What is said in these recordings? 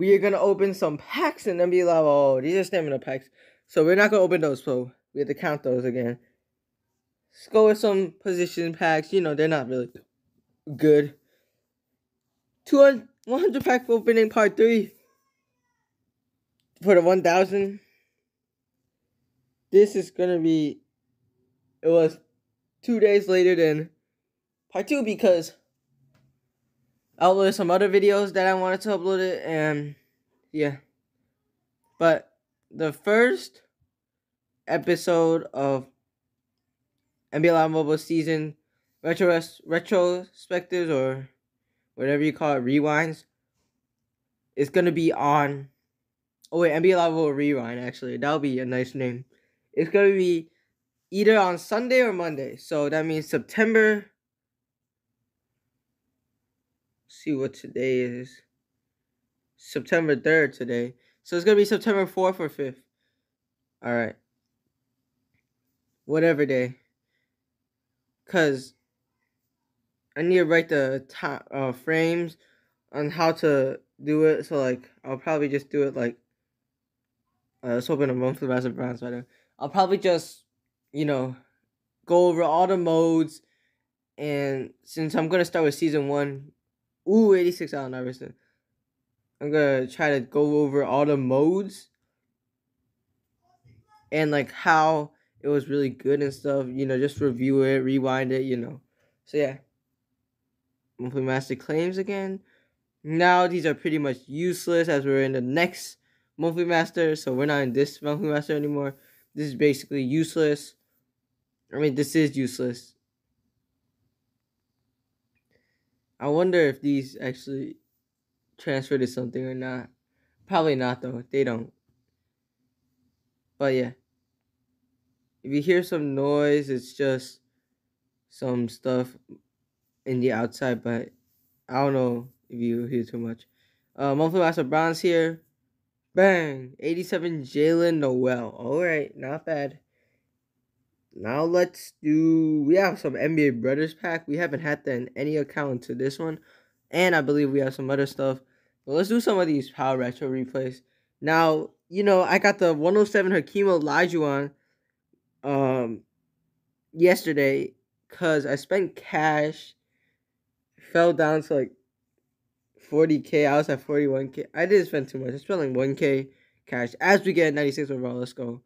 we are gonna open some packs and then be like, oh, these are stamina packs. So we're not gonna open those, so we have to count those again. Let's go with some position packs. You know, they're not really good. 200, 100 pack opening part 3 for the 1000. This is gonna be, it was two days later than part 2 because Uploaded some other videos that I wanted to upload it and yeah. But the first episode of NBA Live Mobile season retro retrospectives or whatever you call it, rewinds, is gonna be on. Oh wait, NBA Live Mobile Rewind actually. That'll be a nice name. It's gonna be either on Sunday or Monday. So that means September. See what today is. September 3rd today. So it's gonna be September 4th or 5th. Alright. Whatever day. Cause I need to write the top uh, frames on how to do it. So like I'll probably just do it like uh, let's open a monthly master bronze better. I'll probably just you know go over all the modes and since I'm gonna start with season one, ooh 86 Allen Iverson. I'm gonna try to go over all the modes and like how it was really good and stuff. You know, just review it, rewind it. You know, so yeah. Monthly master claims again. Now these are pretty much useless as we're in the next monthly master, so we're not in this monthly master anymore. This is basically useless. I mean, this is useless. I wonder if these actually transfer to something or not. Probably not though. They don't. But yeah. If you hear some noise, it's just some stuff in the outside, but I don't know if you hear too much. Uh, monthly master bronze here. Bang! 87 Jaylen Noel. Alright, not bad. Now let's do. We have some NBA Brothers pack. We haven't had that in any account to this one. And I believe we have some other stuff. But let's do some of these Power Retro replays. Now, you know, I got the 107 Hakeem Olajuwon um, yesterday because I spent cash, fell down to like 40k. I was at 41k. I didn't spend too much. I spent like 1k cash. As we get 96 overall, let's go.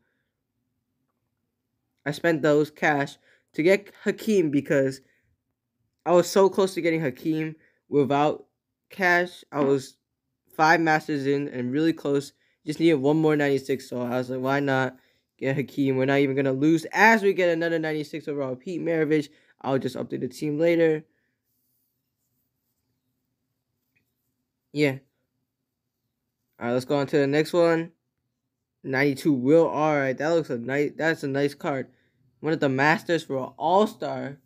I spent those cash to get Hakeem because I was so close to getting Hakeem without cash. I was five masters in and really close. Just needed one more 96, so I was like, why not get Hakeem? We're not even going to lose. As we get another 96 overall, Pete Maravich, I'll just update the team later. Yeah. All right, let's go on to the next one. 92 Will. All right, that looks a nice. That's a nice card. One of the masters for an All Star.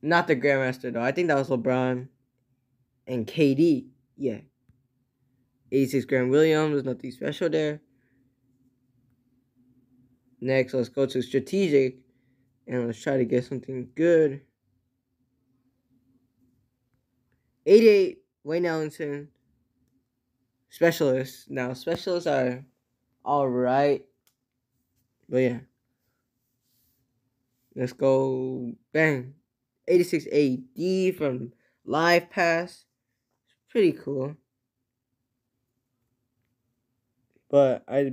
Not the Grandmaster though. I think that was LeBron and KD. Yeah. 86 Grant Williams. Nothing special there. Next, let's go to strategic, and let's try to get something good. 88 Wayne Ellington. Specialists. Now, specialists are alright. But yeah. Let's go. Bang. 86 AD from Live Pass. It's Pretty cool. But I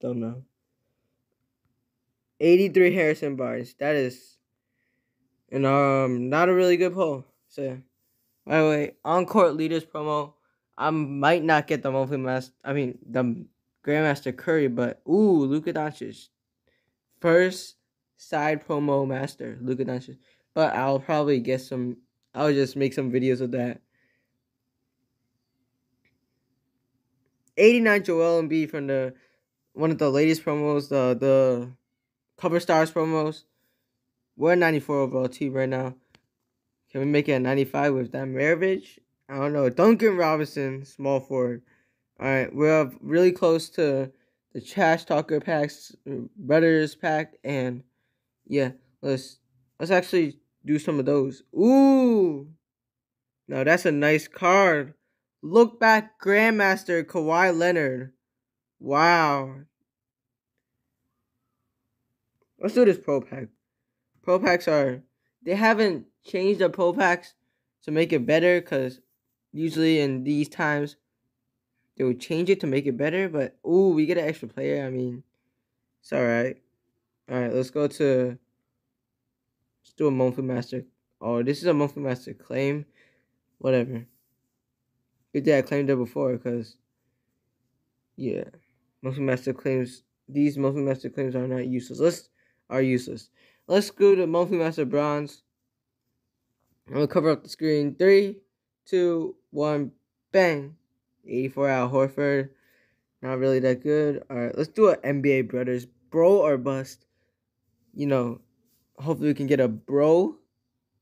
don't know. 83 Harrison Barnes. That is and um not a really good pull. So by the way, on court leaders promo. I might not get the monthly master I mean the Grandmaster Curry, but ooh, Luka Doncic. First side promo master, Luka Doncic. But I'll probably get some I'll just make some videos of that. 89 Joel Embiid from the one of the latest promos, the the cover stars promos. We're a 94 overall team right now. Can we make it a 95 with that Maravich? I don't know. Duncan Robinson, small forward. All right, we're really close to the Trash Talker packs, uh, Brothers pack, and yeah, let's let's actually do some of those. Ooh, now that's a nice card. Look back, Grandmaster Kawhi Leonard. Wow. Let's do this pro pack. Pro packs are they haven't changed the pro packs to make it better because usually in these times they would change it to make it better. But ooh, we get an extra player. I mean, it's all right. All right, let's go to let's do a monthly master. Oh, this is a monthly master claim. Whatever. Good day I claimed it before because yeah, monthly master claims these monthly master claims are not useless. Let's are useless. Let's go to monthly master bronze. I'm gonna cover up the screen. Three, two, one, bang. 84 Al Horford. Not really that good. Alright, let's do an NBA brothers. Bro or bust. You know, hopefully we can get a bro,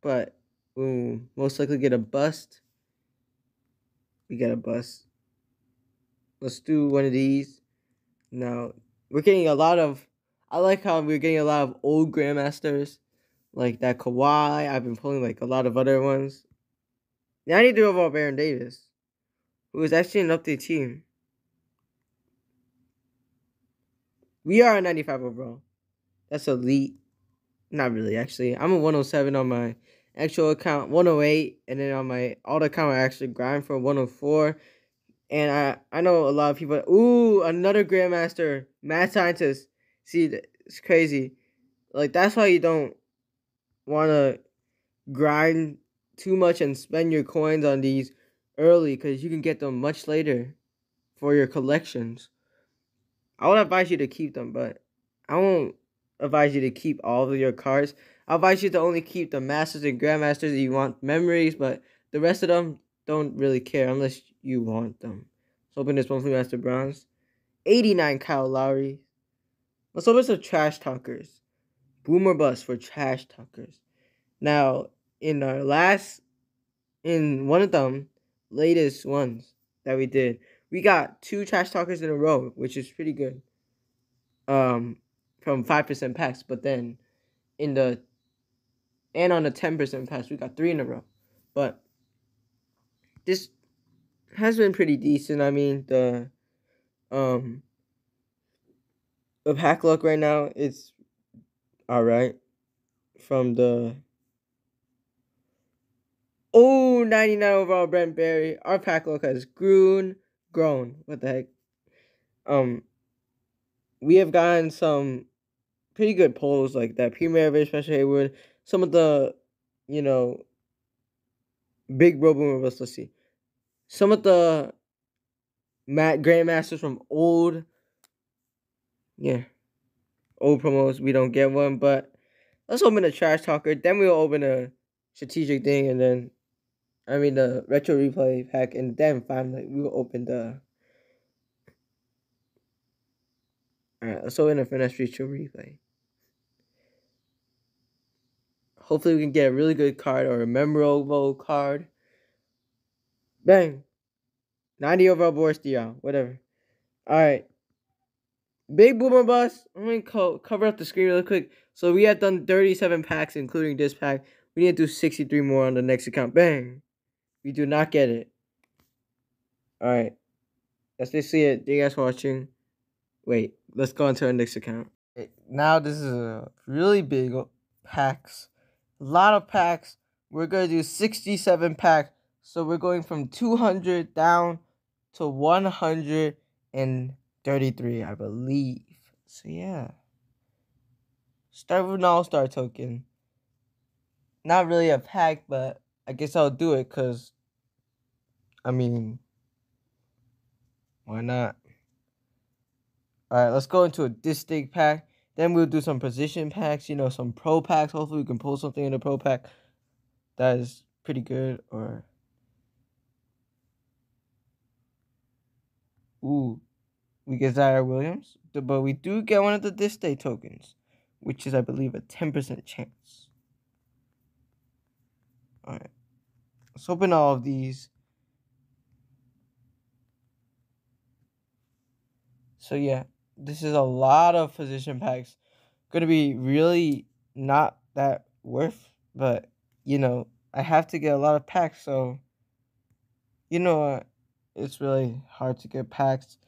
but we most likely get a bust. We get a bust. Let's do one of these. Now, we're getting a lot of. I like how we're getting a lot of old Grandmasters like that Kawhi. I've been pulling like a lot of other ones. Now I need to know about Baron Davis, who is actually an update team. We are a 95 overall. That's elite. Not really, actually. I'm a 107 on my actual account, 108, and then on my alt account, I actually grind for 104. And I, I know a lot of people. Ooh, another Grandmaster, Mad Scientist. See, it's crazy. Like that's why you don't want to grind too much and spend your coins on these early because you can get them much later for your collections. I would advise you to keep them, but I won't advise you to keep all of your cards. I advise you to only keep the masters and grandmasters you want memories, but the rest of them don't really care unless you want them. Let's open this one for master bronze. 89 Kyle Lowry. Let's open some trash talkers. Boomer bust for trash talkers. Now, in our last, in one of them, latest ones that we did, we got two trash talkers in a row, which is pretty good. Um, from five percent packs, but then in the and on the ten percent packs, we got three in a row. But this has been pretty decent. I mean, the um the pack luck right now it's all right. From the oh 99 overall Brent Barry. Our pack look has grown, grown. What the heck? Um, we have gotten some pretty good polls like that. Premier Average, Special Hayward. Some of the, you know, big bro boomer Let's see. Some of the Matt Grandmasters from old. Yeah old promos, we don't get one. But let's open a trash talker. Then we'll open a strategic thing, and then I mean the retro replay pack, and then finally we will open the. Alright, let's open a finesse retro replay. Hopefully, we can get a really good card or a memorable card. Bang! 90 overall Boris Diaw, whatever. Alright. Big Boomer Bust. I'm going to co- cover up the screen really quick. So we have done 37 packs, including this pack. We need to do 63 more on the next account. Bang. We do not get it. Alright. That's basically it. Thank you guys for watching. Wait, let's go into our next account. Now this is a really big packs. A lot of packs. We're going to do 67 packs. So we're going from 200 down to 100 and 33, I believe. So yeah. Start with an all-star token. Not really a pack, but I guess I'll do it because, I mean, why not? Alright, let's go into a distinct pack. Then we'll do some position packs, you know, some pro packs. Hopefully we can pull something in a pro pack that is pretty good or Ooh, we get Ziaire Williams, but we do get one of the this tokens, which is, I believe, a 10% chance. Alright. Let's open all of these. So, yeah, this is a lot of position packs. To be really not that worth, but, you know, I have to get a lot of packs, so, you know it's really hard to get packs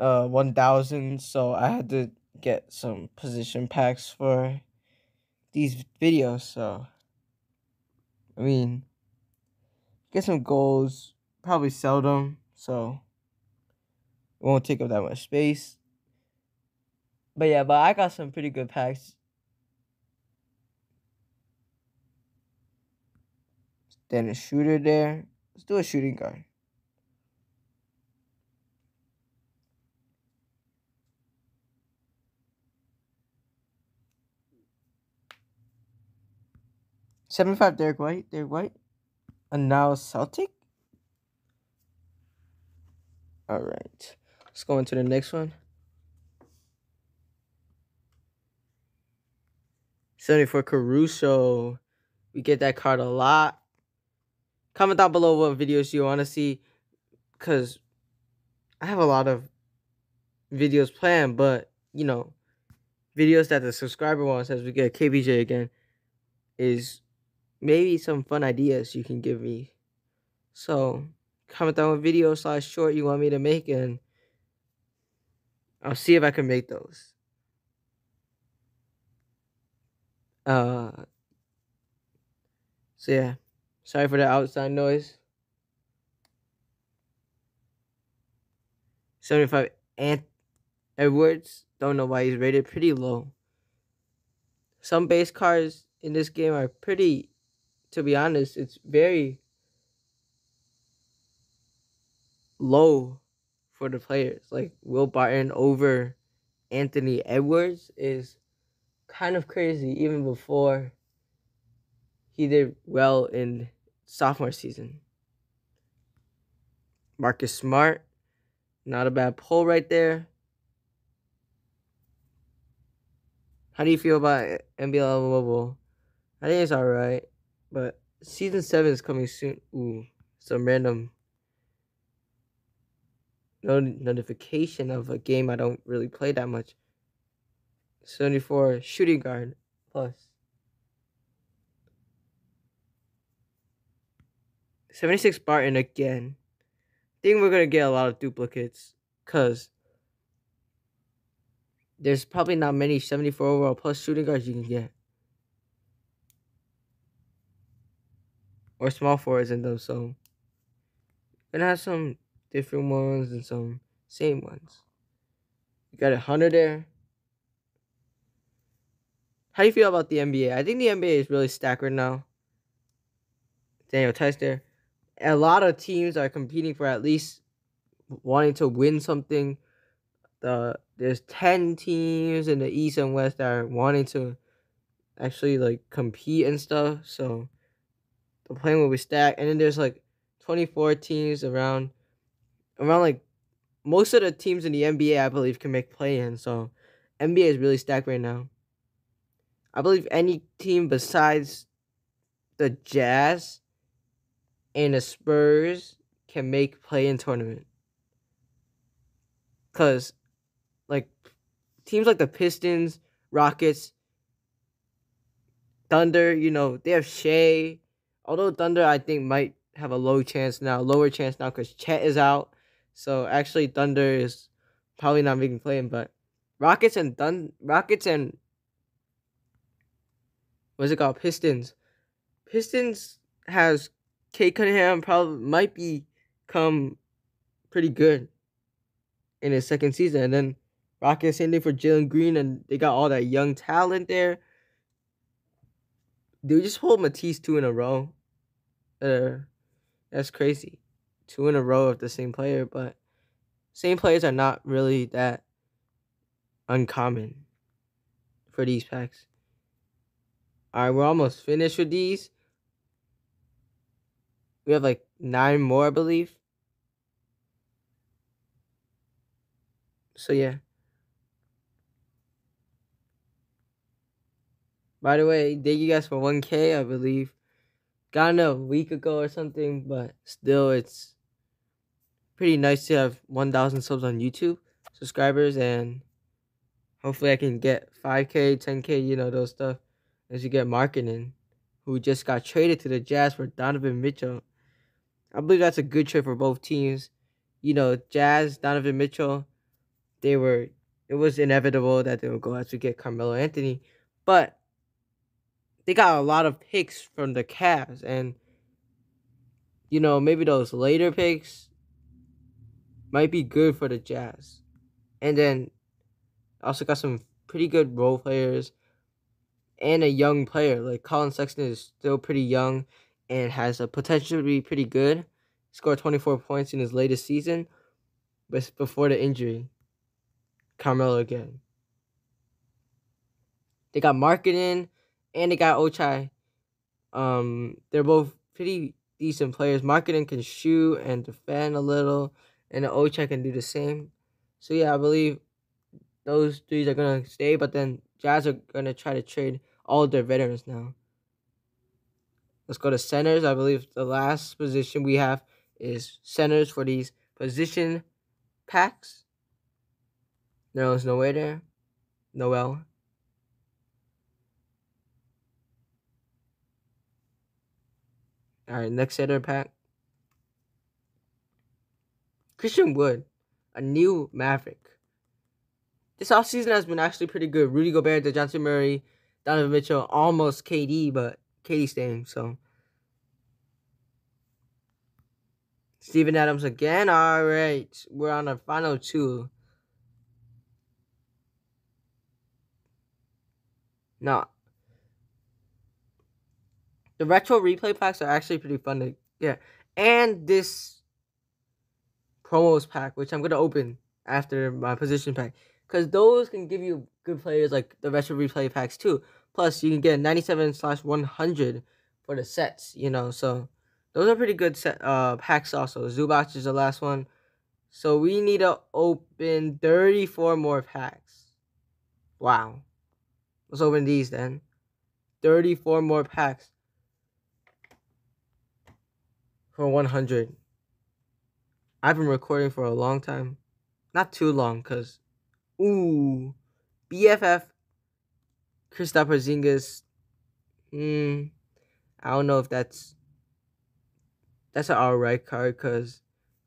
uh 1000 so I had to get some position packs for these videos so I mean get some goals probably sell them so it won't take up that much space but yeah but I got some pretty good packs then a shooter there let's do a shooting guard 75 Derek White. Derek White. And now Celtic. All right. Let's go into the next one. 74 Caruso. We get that card a lot. Comment down below what videos you want to see. Because I have a lot of videos planned. But, you know, videos that the subscriber wants as we get KBJ again is maybe some fun ideas you can give me. So comment down what video slash short you want me to make and I'll see if I can make those. Uh so yeah. Sorry for the outside noise. 75 Ant Edwards. Don't know why he's rated pretty low. Some base cards in this game are pretty to be honest, it's very low for the players. Like Will Barton over Anthony Edwards is kind of crazy even before he did well in sophomore season. Marcus Smart, not a bad pull right there. How do you feel about NBL Mobile? I think it's alright. But season seven is coming soon. Ooh, some random no notification of a game I don't really play that much. 74 shooting guard plus. 76 Barton again. I think we're gonna get a lot of duplicates because there's probably not many 74 overall plus shooting guards you can get. or small forwards in them. So gonna have some different ones and some same ones. You got a hundred there. How do you feel about the NBA? I think the NBA is really stacked right now. Daniel Theis there. A lot of teams are competing for at least wanting to win something. The there's ten teams in the East and West that are wanting to actually like compete and stuff. So the playing will be stacked, and then there's like 24 teams around, around like most of the teams in the NBA, I believe, can make play in. So NBA is really stacked right now. I believe any team besides the Jazz and the Spurs can make play in tournament. Cause like teams like the Pistons, Rockets, Thunder, you know, they have Shai, although Thunder I think might have a low chance now, lower chance now because Chet is out. So actually Thunder is probably not making playing, but Rockets and Thun Rockets and what's it called? Pistons. Pistons has Cade Cunningham probably might become pretty good in his second season. And then Rockets same thing for Jalen Green and they got all that young talent there. Dude, just hold Matisse two in a row. Uh, that's crazy. Two in a row of the same player, but same players are not really that uncommon for these packs. Alright, we're almost finished with these. We have like nine more, I believe. So yeah. By the way, thank you guys for 1K, I believe. Got a week ago or something, but still, it's pretty nice to have 1,000 subs on YouTube subscribers, and hopefully, I can get 5K, 10K, you know, those stuff as you get Markkanen, who just got traded to the Jazz for Donovan Mitchell. I believe that's a good trade for both teams. you know, Jazz, Donovan Mitchell, they were it was inevitable that they would go out to get Carmelo Anthony, but they got a lot of picks from the Cavs, and you know maybe those later picks might be good for the Jazz, and then also got some pretty good role players and a young player like Collin Sexton is still pretty young and has a potential to be pretty good. Scored 24 points in his latest season, but before the injury. Carmelo again. They got Markkanen and they got Ochai. Um, they're both pretty decent players. Markkanen can shoot and defend a little, and the Ochai can do the same. So yeah, I believe those threes are gonna stay, but then Jazz are gonna try to trade all their veterans now. Let's go to centers. I believe the last position we have is centers for these position packs. There is no way there. Noel. All right, next center pack. Christian Wood, a new Maverick. This offseason has been actually pretty good. Rudy Gobert, Dejounte Murray, Donovan Mitchell, almost KD, but KD staying, so. Steven Adams again. All right. We're on the final two. Now, the retro replay packs are actually pretty fun to get. And this promos pack, which I'm going to open after my position pack. Because those can give you good players like the retro replay packs too. Plus, you can get 97 slash 100 for the sets, you know. So, those are pretty good set uh packs also. Zubac is the last one. So, we need to open 34 more packs. Wow. Let's open these then. 34 more packs. For 100. I've been recording for a long time. Not too long, because... Ooh. BFF. Kristaps Porzingis. Hmm. I don't know if that's... That's an alright card, because...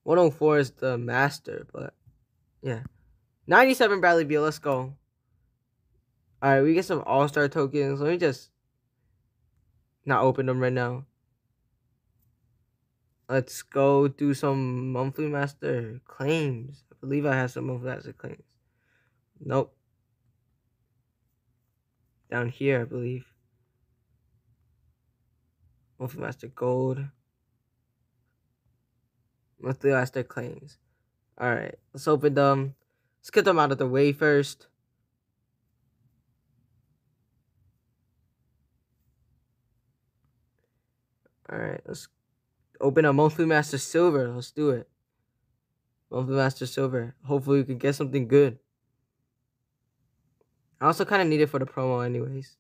104 is the master, but... Yeah. 97 Bradley Beal. Let's go. Alright, we get some all-star tokens. Let me just not open them right now. Let's go do some monthly master claims. I believe I have some monthly master claims. Nope. Down here, I believe. Monthly master gold. Monthly master claims. Alright, let's open them. Let's get them out of the way first. Alright, let's open a monthly master silver. Let's do it. Monthly master silver. Hopefully we can get something good. I also kind of need it for the promo anyways.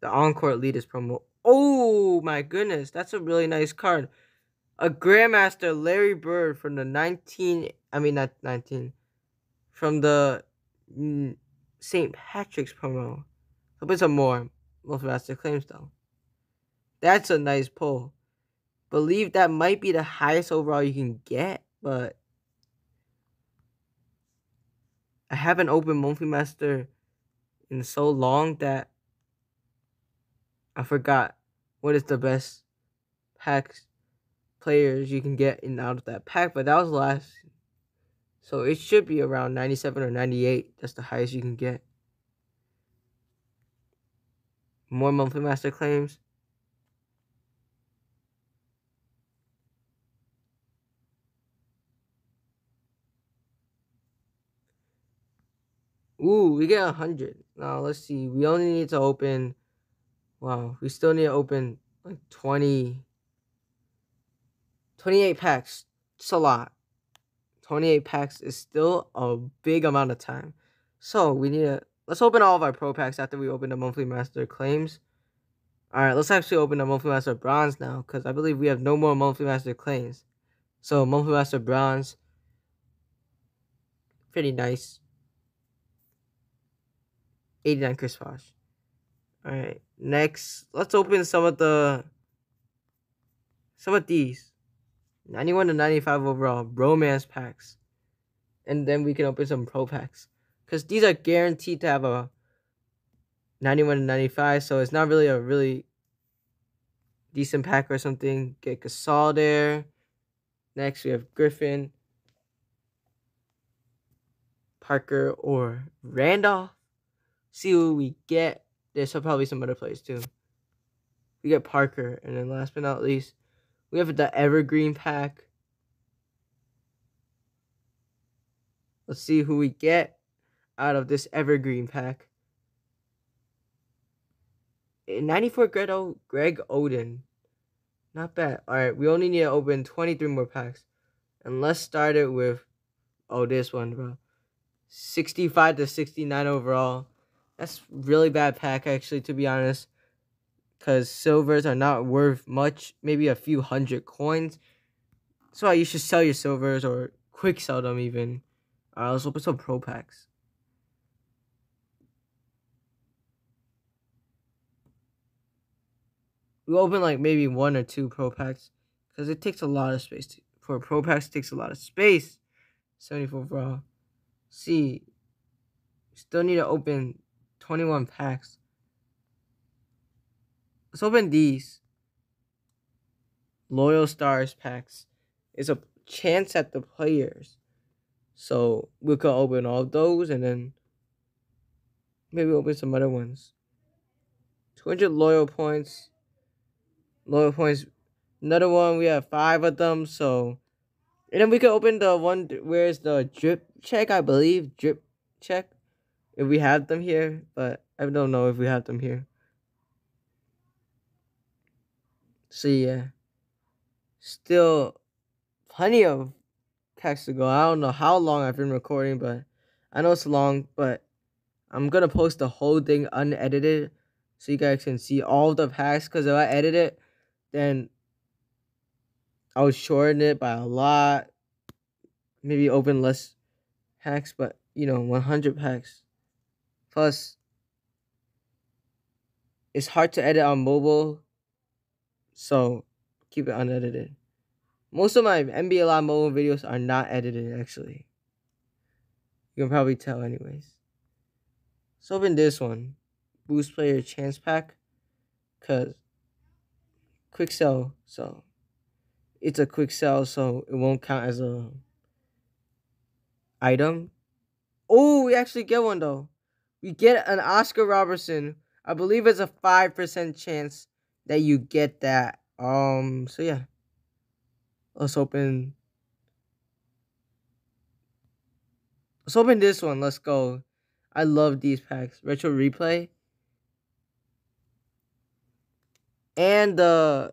The Encore Leaders promo. Oh my goodness. That's a really nice card. A Grandmaster Larry Bird from the 19... I mean, not 19. From the St. Patrick's promo. Open some more. Monthly master claims though. That's a nice pull. Believe that might be the highest overall you can get, but I haven't opened Monthly Master in so long that I forgot what is the best packs players you can get in out of that pack, but that was last. So it should be around 97 or 98. That's the highest you can get. More monthly master claims. Ooh, we get 100. Now, let's see. We only need to open... Wow, we still need to open like 20... 28 packs. It's a lot. 28 packs is still a big amount of time. So, we need to... Let's open all of our pro packs after we open the monthly master claims. Alright, let's actually open the monthly master bronze now. Because I believe we have no more monthly master claims. So, monthly master bronze. Pretty nice. 89 Chris Bosh. Alright, next, let's open some of the, some of these. 91 to 95 overall. romance packs. And then we can open some pro packs. Because these are guaranteed to have a 91 to 95. So it's not really a really decent pack or something. Get Gasol there. Next we have Griffin. Parker or Randolph. See who we get. There's probably some other players too. We get Parker. And then last but not least, we have the Evergreen pack. Let's see who we get out of this Evergreen pack. Eh, 94 Greg, o- Greg Oden. Not bad. Alright, we only need to open 23 more packs. And let's start it with, oh, this one, bro. 65 to 69 overall. That's really bad pack, actually, to be honest because silvers are not worth much, maybe a few hundred coins. So you should sell your silvers or quick sell them even. Uh, let's open some pro packs. We open like maybe one or two pro packs because it takes a lot of space. To, for pro packs, takes a lot of space. 74 raw. See, still need to open 21 packs. Let's open these. Loyal Stars packs. It's a chance at the players. So we could open all those and then maybe open some other ones. 200 loyal points. Loyal points. Another one, we have five of them. So, and then we could open the one where's the drip check, I believe. Drip check. If we have them here. But I don't know if we have them here. So yeah, still plenty of packs to go. I don't know how long I've been recording, but I know it's long. But I'm gonna post the whole thing unedited, so you guys can see all the packs. Cause if I edit it, then I would shorten it by a lot. Maybe open less packs, but you know, 100 packs. Plus, it's hard to edit on mobile so keep it unedited. Most of my NBA Live mobile videos are not edited actually. You can probably tell anyways. Let's open this one. Boost player chance pack. Cause quick sell, so it's a quick sell, so it won't count as a item. Oh, we actually get one though. We get an Oscar Robertson. I believe it's a five percent chance that you get that. Um, so yeah. Let's open. Let's open this one. Let's go. I love these packs. Retro replay. And the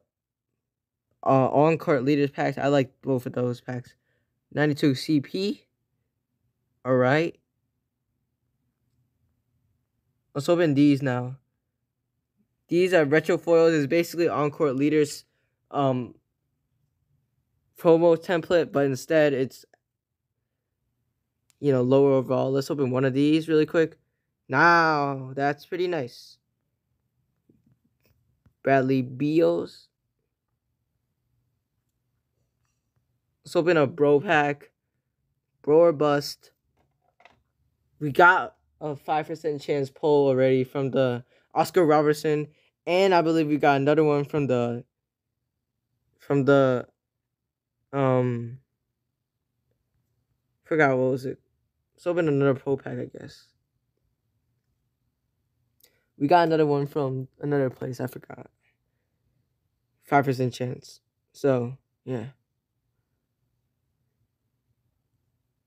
uh, on court leaders packs. I like both of those packs. 92 CP. Alright. Let's open these now. These are retro foils. Is basically Encore Leaders um, promo template, but instead it's you know lower overall. Let's open one of these really quick. Now that's pretty nice. Bradley Beals. Let's open a bro pack. Bro or bust. We got a 5% chance pull already from the Oscar Robertson and I believe we got another one from the from the um forgot what was it. So been another pro pack, I guess. We got another one from another place, I forgot. Five percent chance. So yeah.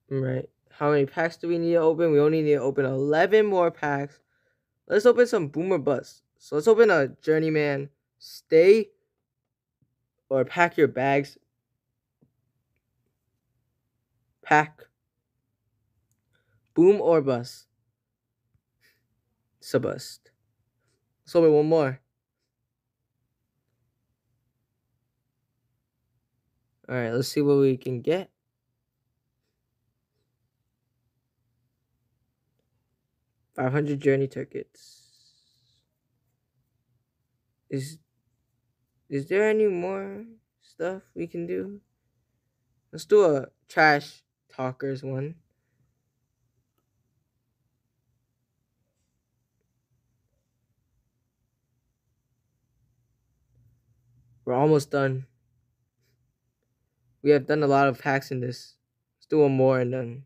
Right. How many packs do we need to open? We only need to open eleven more packs. Let's open some boomer bust. So let's open a journeyman. Stay or pack your bags. Pack. Boom or bust. It's. Let's open one more. Alright, let's see what we can get. Five hundred journey tickets. Is is there any more stuff we can do? Let's do a trash talkers one. We're almost done. We have done a lot of packs in this. Let's do one more and then.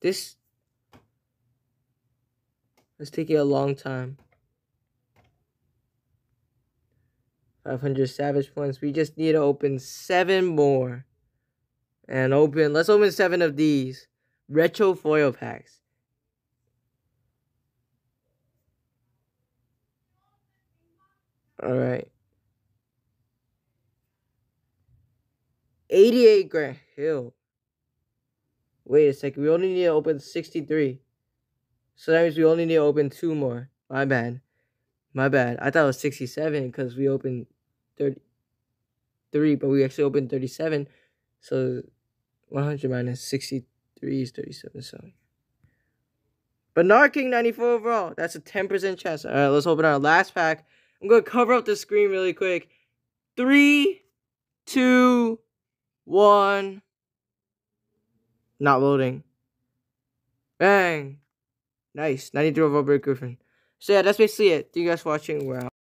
This. Let's take it a long time. 500 Savage points. We just need to open seven more. And open, let's open seven of these. Retro foil packs. Alright. 88 Grant Hill. Wait a second. We only need to open 63. So that means we only need to open two more. My bad. My bad. I thought it was 67 because we opened 33, but we actually opened 37. So 100 minus 63 is 37. So. Bernard King 94 overall. That's a 10% chance. All right, let's open our last pack. I'm going to cover up the screen really quick. Three, two, one. Not loading. Bang. Nice. 93 overall Blake Griffin. So yeah, that's basically it. Thank you guys for watching. Out.